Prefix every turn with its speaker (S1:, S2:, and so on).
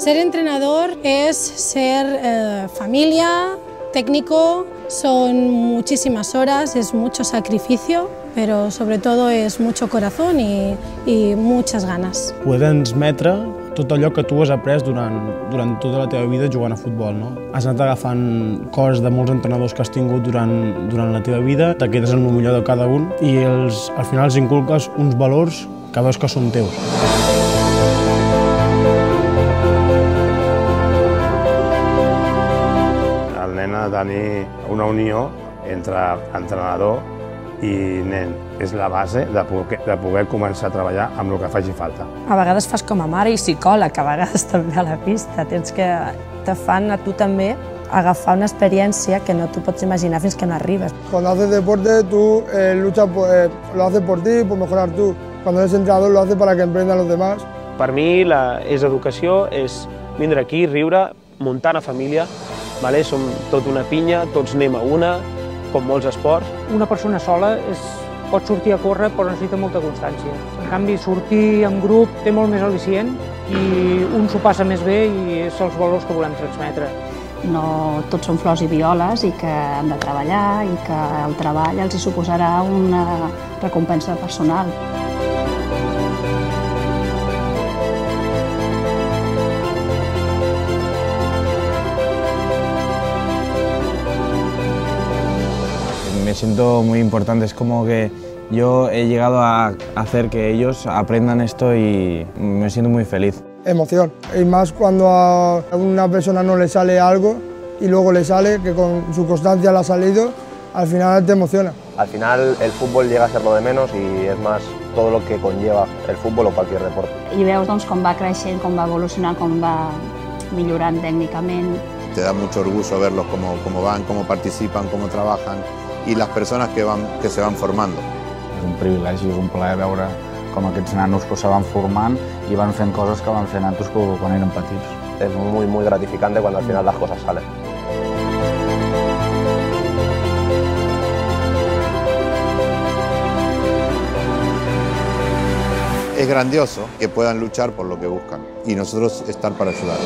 S1: Ser entrenador es ser eh, familia, técnico, son muchísimas horas, es mucho sacrificio, pero sobre todo es mucho corazón y, y muchas ganas.
S2: Poder transmetre tot allò que tu has après durant, durant tota la teva vida jugant a futbol. No? Has anat agafant coses de molts entrenadors que has tingut durant, durant la teva vida, te quedes amb el millor de cada un i els, al final els inculques uns valors que veus que són teus.
S3: El nen ha de tenir una unió entre entrenador i nen. És la base de poder, de poder començar a treballar amb el que faci falta.
S4: A vegades fas com a mare i psicòleg, a vegades també a la pista. Tens que te fan a tu també agafar una experiència que no tu pots imaginar fins que no arribes.
S5: Cuando haces deporte, tú eh, luchas, por, eh, lo haces por ti, por mejorar tú. Cuando eres entrenador, lo haces para que emprendan los demás.
S6: Per mi la, és educació, és vindre aquí, riure, muntar una família, vale? som tot una pinya, tots anem a una, com molts esports.
S7: Una persona sola és, pot sortir a córrer però necessita molta constància. En canvi, sortir en grup té molt més al·licient i un s'ho passa més bé i és els valors que volem transmetre.
S8: No tots són flors i violes i que han de treballar i que el treball els hi suposarà una recompensa personal.
S9: Me siento muy importante, es como que yo he llegado a hacer que ellos aprendan esto y me siento muy feliz.
S5: Emoción. Y más cuando a una persona no le sale algo y luego le sale, que con su constancia le ha salido, al final te emociona.
S10: Al final el fútbol llega a ser lo de menos y es más todo lo que conlleva el fútbol o cualquier deporte.
S8: I veus doncs, com va creixent, com va evolucionant, com va millorant tècnicament.
S11: Te da mucho orgullo verlos cómo, cómo van, cómo participan, cómo trabajan y las personas que, van, que se van formando.
S12: És un privilegi, és un plaer veure com aquests nanos pues, se van formant i van fent coses que van fer nanos quan eren petits.
S10: Es muy, muy gratificante cuando al final las cosas salen.
S11: Es grandioso que puedan luchar por lo que buscan y nosotros estar para ayudar.